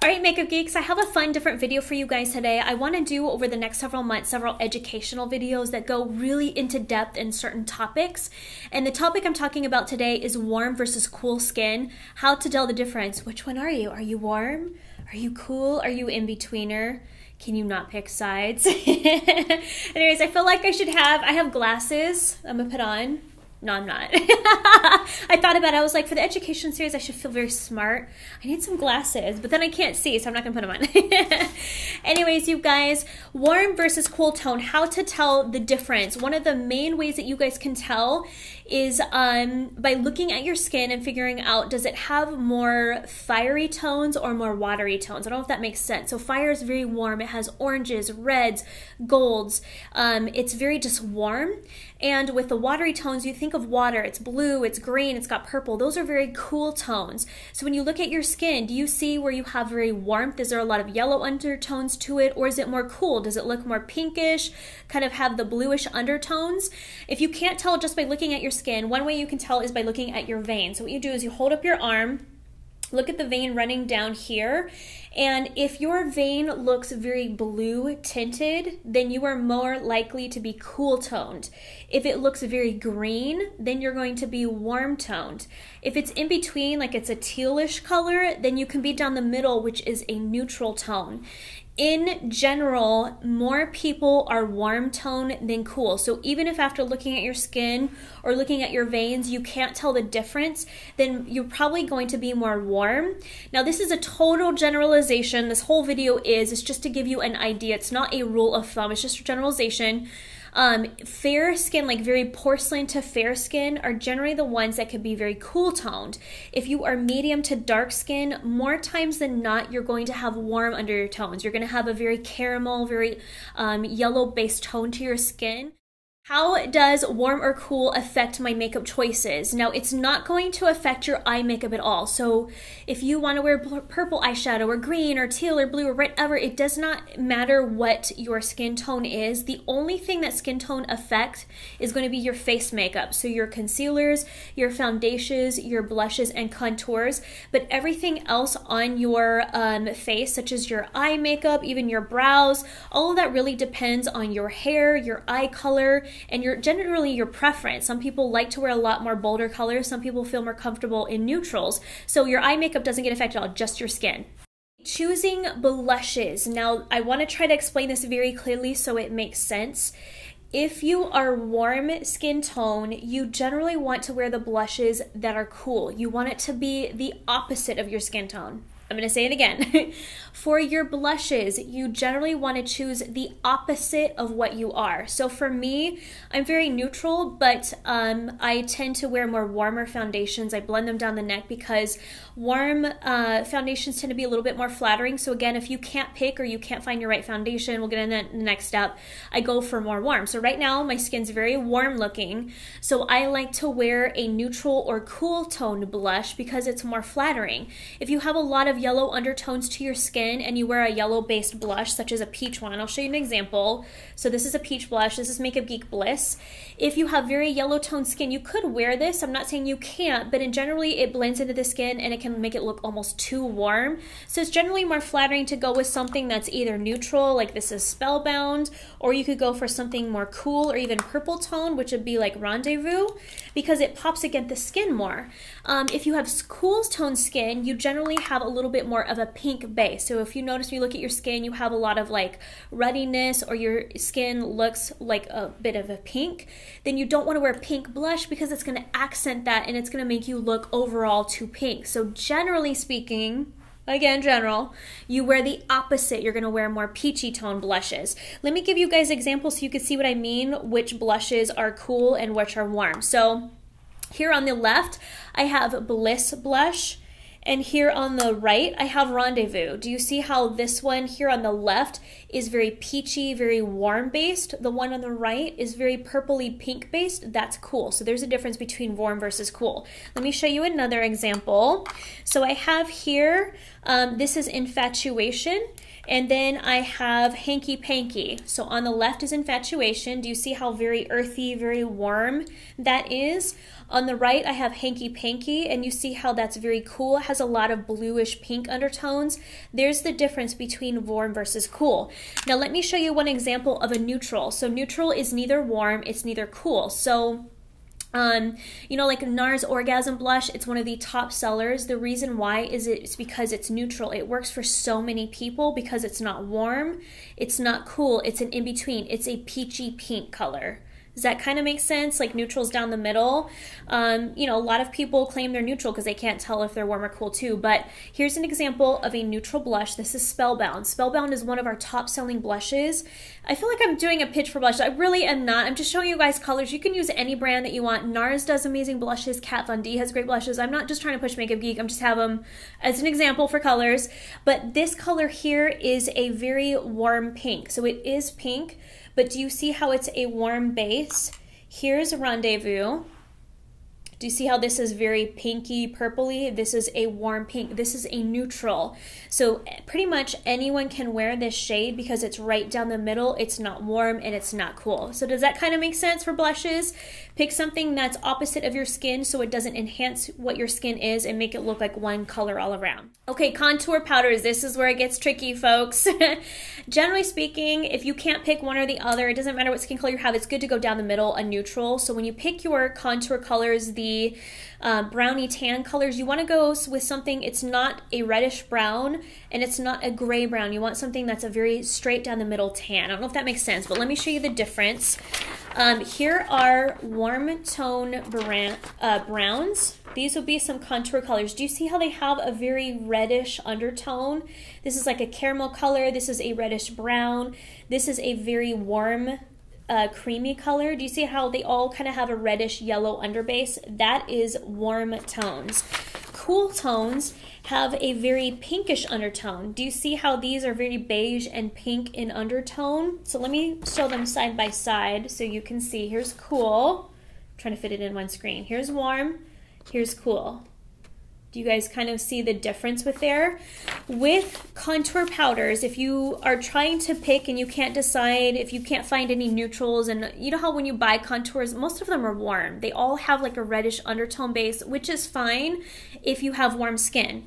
All right, Makeup Geeks, I have a fun different video for you guys today. I want to do over the next several months several educational videos that go really into depth in certain topics. And the topic I'm talking about today is warm versus cool skin, how to tell the difference. Which one are you? Are you warm? Are you cool? Are you in betweener? Can you not pick sides? Anyways, I feel like I should have, I have glasses I'm gonna put on no, I'm not. I thought about it. I was like, for the education series, I should feel very smart. I need some glasses, but then I can't see, so I'm not going to put them on. Anyways, you guys, warm versus cool tone, how to tell the difference. One of the main ways that you guys can tell is um, by looking at your skin and figuring out does it have more fiery tones or more watery tones. I don't know if that makes sense. So, fire is very warm, it has oranges, reds, golds. Um, it's very just warm. And with the watery tones, you think of water. It's blue, it's green, it's got purple. Those are very cool tones. So when you look at your skin, do you see where you have very warmth? Is there a lot of yellow undertones to it? Or is it more cool? Does it look more pinkish, kind of have the bluish undertones? If you can't tell just by looking at your skin, one way you can tell is by looking at your veins. So what you do is you hold up your arm, look at the vein running down here and if your vein looks very blue tinted then you are more likely to be cool toned. If it looks very green then you're going to be warm toned. If it's in between like it's a tealish color then you can be down the middle which is a neutral tone in general, more people are warm tone than cool. So even if after looking at your skin or looking at your veins, you can't tell the difference, then you're probably going to be more warm. Now, this is a total generalization. This whole video is, it's just to give you an idea. It's not a rule of thumb, it's just a generalization. Um, fair skin, like very porcelain to fair skin, are generally the ones that could be very cool toned. If you are medium to dark skin, more times than not, you're going to have warm under your tones. You're going to have a very caramel, very um, yellow based tone to your skin. How does warm or cool affect my makeup choices? Now, it's not going to affect your eye makeup at all. So, if you want to wear purple eyeshadow or green or teal or blue or whatever, it does not matter what your skin tone is. The only thing that skin tone affects is going to be your face makeup. So, your concealers, your foundations, your blushes, and contours. But everything else on your um, face, such as your eye makeup, even your brows, all of that really depends on your hair, your eye color and your generally your preference. Some people like to wear a lot more bolder colors, some people feel more comfortable in neutrals. So your eye makeup doesn't get affected at all, just your skin. Choosing blushes. Now, I want to try to explain this very clearly so it makes sense. If you are warm skin tone, you generally want to wear the blushes that are cool. You want it to be the opposite of your skin tone. I'm going to say it again. for your blushes, you generally want to choose the opposite of what you are. So for me, I'm very neutral, but um, I tend to wear more warmer foundations. I blend them down the neck because warm uh, foundations tend to be a little bit more flattering. So again, if you can't pick or you can't find your right foundation, we'll get in the next step. I go for more warm. So right now, my skin's very warm looking. So I like to wear a neutral or cool toned blush because it's more flattering. If you have a lot of yellow undertones to your skin and you wear a yellow based blush, such as a peach one, I'll show you an example. So this is a peach blush. This is Makeup Geek Bliss. If you have very yellow toned skin, you could wear this. I'm not saying you can't, but in generally it blends into the skin and it can make it look almost too warm. So it's generally more flattering to go with something that's either neutral, like this is Spellbound, or you could go for something more cool or even purple tone, which would be like Rendezvous, because it pops against the skin more. Um, if you have cool toned skin, you generally have a little little bit more of a pink base. So if you notice when you look at your skin, you have a lot of like ruddiness or your skin looks like a bit of a pink, then you don't want to wear pink blush because it's going to accent that and it's going to make you look overall too pink. So generally speaking, again general you wear the opposite you're going to wear more peachy tone blushes let me give you guys examples so you can see what i mean which blushes are cool and which are warm so here on the left i have bliss blush and here on the right, I have Rendezvous. Do you see how this one here on the left is very peachy, very warm based? The one on the right is very purpley pink based. That's cool. So there's a difference between warm versus cool. Let me show you another example. So I have here Um, this is Infatuation. And then I have Hanky Panky. So on the left is Infatuation. Do you see how very earthy, very warm that is? On the right, I have Hanky Panky, and you see how that's very cool. It has a lot of bluish pink undertones. There's the difference between warm versus cool. Now let me show you one example of a neutral. So neutral is neither warm, it's neither cool. So um, you know, like NARS Orgasm Blush, it's one of the top sellers. The reason why is it's because it's neutral. It works for so many people because it's not warm, it's not cool, it's an in between. It's a peachy pink color. Does that kind of make sense? Like neutrals down the middle. Um, you know, a lot of people claim they're neutral because they can't tell if they're warm or cool too. But here's an example of a neutral blush. This is Spellbound. Spellbound is one of our top selling blushes. I feel like I'm doing a pitch for blush. I really am not. I'm just showing you guys colors. You can use any brand that you want. NARS does amazing blushes. Kat Von D has great blushes. I'm not just trying to push Makeup Geek. I'm just have them as an example for colors. But this color here is a very warm pink. So it is pink but do you see how it's a warm base? Here's Rendezvous. Do you see how this is very pinky purpley? This is a warm pink. This is a neutral. So pretty much anyone can wear this shade because it's right down the middle. It's not warm and it's not cool. So does that kind of make sense for blushes? Pick something that's opposite of your skin so it doesn't enhance what your skin is and make it look like one color all around. Okay, contour powders. This is where it gets tricky, folks. Generally speaking, if you can't pick one or the other, it doesn't matter what skin color you have, it's good to go down the middle, a neutral. So when you pick your contour colors, the um, brownie tan colors, you want to go with something, it's not a reddish brown and it's not a gray brown. You want something that's a very straight down the middle tan. I don't know if that makes sense, but let me show you the difference. Um, here are warm tone uh, browns. These will be some contour colors. Do you see how they have a very reddish undertone? This is like a caramel color. This is a reddish brown. This is a very warm uh, creamy color. Do you see how they all kind of have a reddish yellow underbase? That is warm tones. Cool tones have a very pinkish undertone. Do you see how these are very beige and pink in undertone? So let me show them side by side so you can see. Here's cool. I'm trying to fit it in one screen. Here's warm. Here's cool. Do you guys kind of see the difference with there? With contour powders, if you are trying to pick and you can't decide, if you can't find any neutrals, and you know how when you buy contours, most of them are warm. They all have like a reddish undertone base, which is fine if you have warm skin.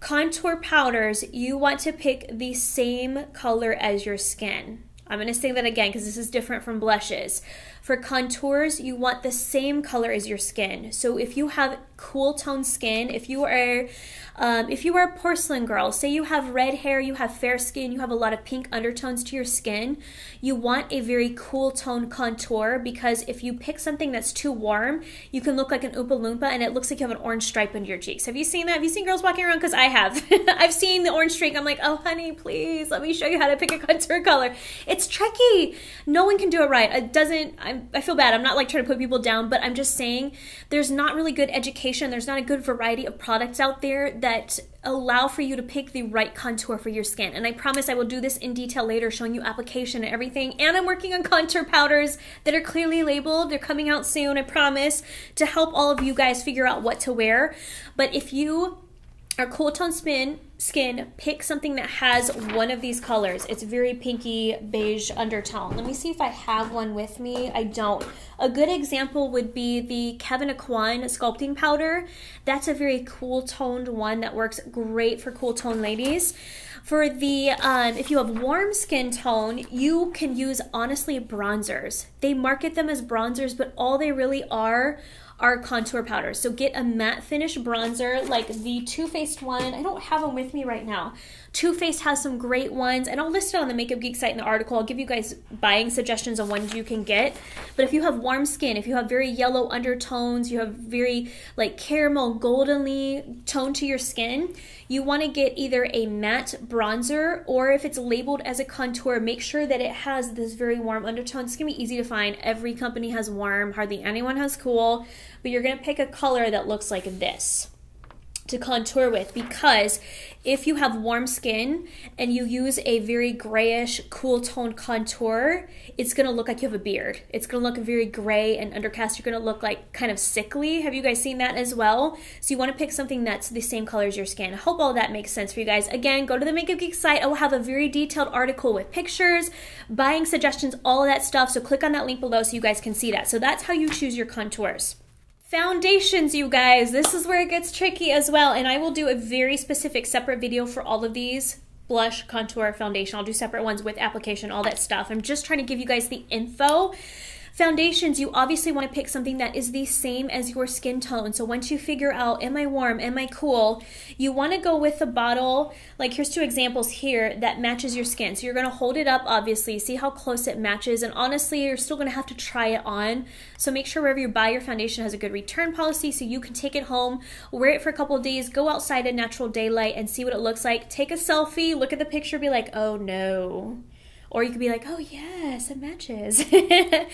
Contour powders, you want to pick the same color as your skin. I'm going to say that again because this is different from blushes. For contours, you want the same color as your skin. So if you have cool tone skin, if you are um, if you are a porcelain girl, say you have red hair, you have fair skin, you have a lot of pink undertones to your skin, you want a very cool tone contour because if you pick something that's too warm, you can look like an Oompa Loompa and it looks like you have an orange stripe under your cheeks. Have you seen that? Have you seen girls walking around? Because I have. I've seen the orange streak. I'm like, oh, honey, please let me show you how to pick a contour color. It's tricky. No one can do it right. It doesn't, I, I feel bad. I'm not like trying to put people down, but I'm just saying there's not really good education. There's not a good variety of products out there that allow for you to pick the right contour for your skin. And I promise I will do this in detail later, showing you application and everything. And I'm working on contour powders that are clearly labeled. They're coming out soon, I promise, to help all of you guys figure out what to wear. But if you are cool tone spin skin, pick something that has one of these colors. It's very pinky beige undertone. Let me see if I have one with me. I don't. A good example would be the Kevin Aucoin sculpting powder. That's a very cool toned one that works great for cool tone ladies. For the, um, if you have warm skin tone, you can use honestly bronzers. They market them as bronzers, but all they really are are contour powders. So get a matte finish bronzer like the Too Faced one. I don't have them with me right now. Too Faced has some great ones, and I'll list it on the Makeup Geek site in the article. I'll give you guys buying suggestions on ones you can get. But if you have warm skin, if you have very yellow undertones, you have very like caramel goldenly tone to your skin, you want to get either a matte bronzer or if it's labeled as a contour, make sure that it has this very warm undertone. It's going to be easy to find. Every company has warm, hardly anyone has cool, but you're going to pick a color that looks like this. To contour with because if you have warm skin and you use a very grayish, cool tone contour, it's gonna look like you have a beard. It's gonna look very gray and undercast. You're gonna look like kind of sickly. Have you guys seen that as well? So you wanna pick something that's the same color as your skin. I hope all that makes sense for you guys. Again, go to the Makeup Geek site. I will have a very detailed article with pictures, buying suggestions, all of that stuff. So click on that link below so you guys can see that. So that's how you choose your contours. Foundations, you guys. This is where it gets tricky as well. And I will do a very specific separate video for all of these blush, contour, foundation. I'll do separate ones with application, all that stuff. I'm just trying to give you guys the info Foundations, you obviously want to pick something that is the same as your skin tone. So once you figure out, am I warm, am I cool, you want to go with a bottle, like here's two examples here, that matches your skin. So you're going to hold it up, obviously, see how close it matches. And honestly, you're still going to have to try it on. So make sure wherever you buy your foundation has a good return policy so you can take it home, wear it for a couple days, go outside in natural daylight and see what it looks like. Take a selfie, look at the picture, be like, oh no or you could be like, oh, yes, it matches.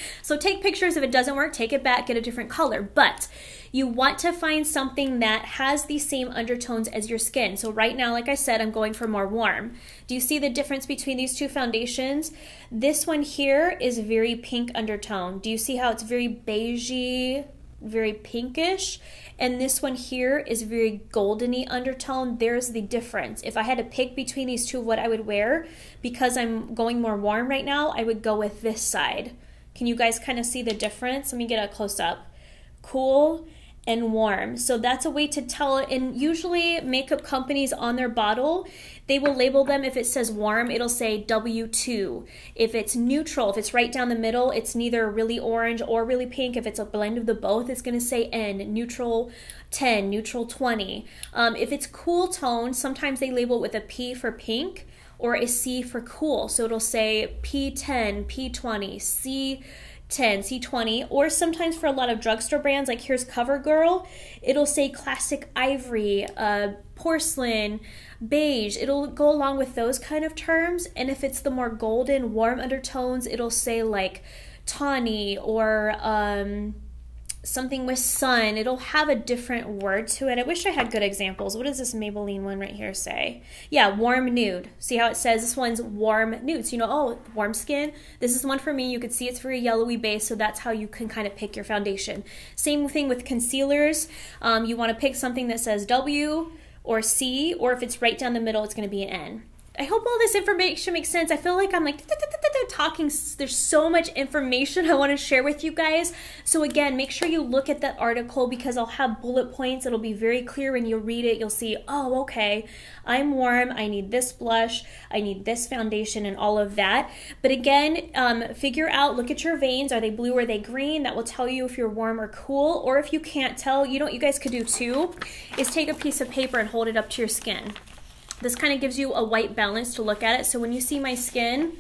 so take pictures. If it doesn't work, take it back, get a different color. But you want to find something that has the same undertones as your skin. So right now, like I said, I'm going for more warm. Do you see the difference between these two foundations? This one here is very pink undertone. Do you see how it's very beigey, very pinkish? and this one here is very goldeny undertone. There's the difference. If I had to pick between these two what I would wear, because I'm going more warm right now, I would go with this side. Can you guys kind of see the difference? Let me get a close up. Cool and warm. So that's a way to tell. And usually, makeup companies on their bottle, they will label them if it says warm, it'll say W2. If it's neutral, if it's right down the middle, it's neither really orange or really pink. If it's a blend of the both, it's going to say N, neutral 10, neutral 20. Um, if it's cool tone, sometimes they label it with a P for pink or a C for cool. So it'll say P10, P20, C 10, C20, or sometimes for a lot of drugstore brands, like here's CoverGirl, it'll say classic ivory, uh, porcelain, beige. It'll go along with those kind of terms. And if it's the more golden, warm undertones, it'll say like tawny or um, something with sun. It'll have a different word to it. I wish I had good examples. What does this Maybelline one right here say? Yeah, warm nude. See how it says this one's warm nude. So you know, oh, warm skin. This is one for me. You could see it's very yellowy base, so that's how you can kind of pick your foundation. Same thing with concealers. Um, you want to pick something that says W or C, or if it's right down the middle, it's going to be an N. I hope all this information makes sense. I feel like I'm like talking. There's so much information I want to share with you guys. So again, make sure you look at that article because I'll have bullet points. It'll be very clear when you read it. You'll see, oh, okay, I'm warm. I need this blush. I need this foundation and all of that. But again, um, figure out, look at your veins. Are they blue? Are they green? That will tell you if you're warm or cool. Or if you can't tell, you know what you guys could do too, is take a piece of paper and hold it up to your skin. This kind of gives you a white balance to look at it. So when you see my skin,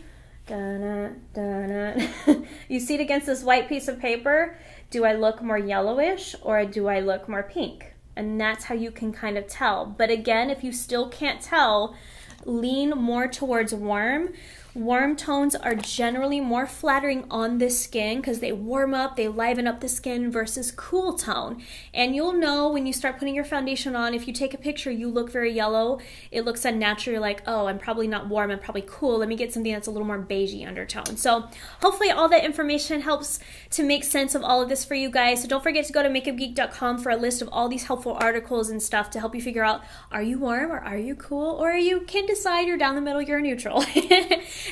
you see it against this white piece of paper, do I look more yellowish or do I look more pink? And that's how you can kind of tell. But again, if you still can't tell, lean more towards warm Warm tones are generally more flattering on the skin because they warm up, they liven up the skin versus cool tone. And you'll know when you start putting your foundation on, if you take a picture, you look very yellow, it looks unnatural. You're like, oh, I'm probably not warm, I'm probably cool. Let me get something that's a little more beigey undertone. So hopefully all that information helps to make sense of all of this for you guys. So don't forget to go to makeupgeek.com for a list of all these helpful articles and stuff to help you figure out, are you warm or are you cool? Or you can decide you're down the middle, you're neutral.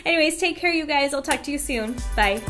Anyways, take care, you guys. I'll talk to you soon. Bye.